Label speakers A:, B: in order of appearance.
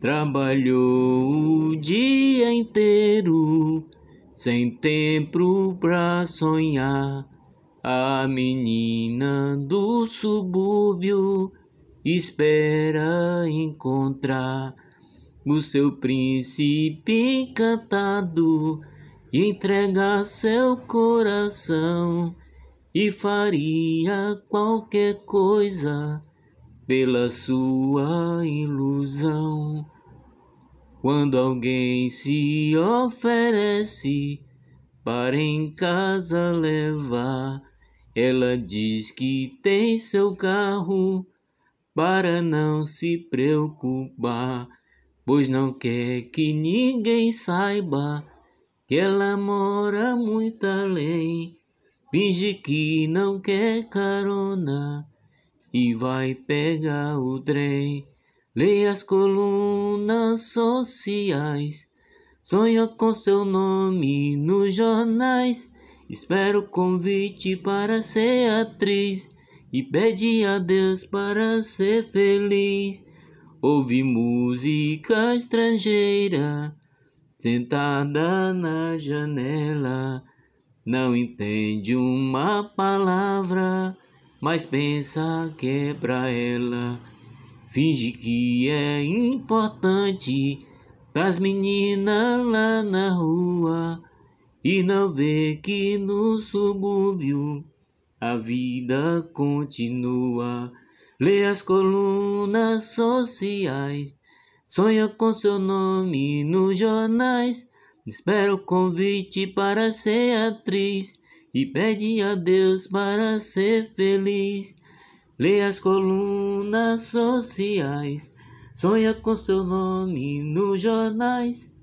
A: Trabalhou o dia inteiro, sem tempo pra sonhar. A menina do subúrbio espera encontrar o seu príncipe encantado, entregar seu coração e faria qualquer coisa pela sua ilusão. Quando alguém se oferece para em casa levar, ela diz que tem seu carro para não se preocupar, pois não quer que ninguém saiba que ela mora muito além Finge que não quer carona e vai pegar o trem. Leia as colunas sociais, sonha com seu nome nos jornais. Espera o convite para ser atriz e pede a Deus para ser feliz. Ouve música estrangeira, sentada na janela. Não entende uma palavra, mas pensa que é pra ela. Finge que é importante pras meninas lá na rua e não vê que no subúrbio a vida continua. Lê as colunas sociais, sonha com seu nome nos jornais Espera o convite para ser atriz e pede a Deus para ser feliz. Lê as colunas sociais, sonha com seu nome nos jornais.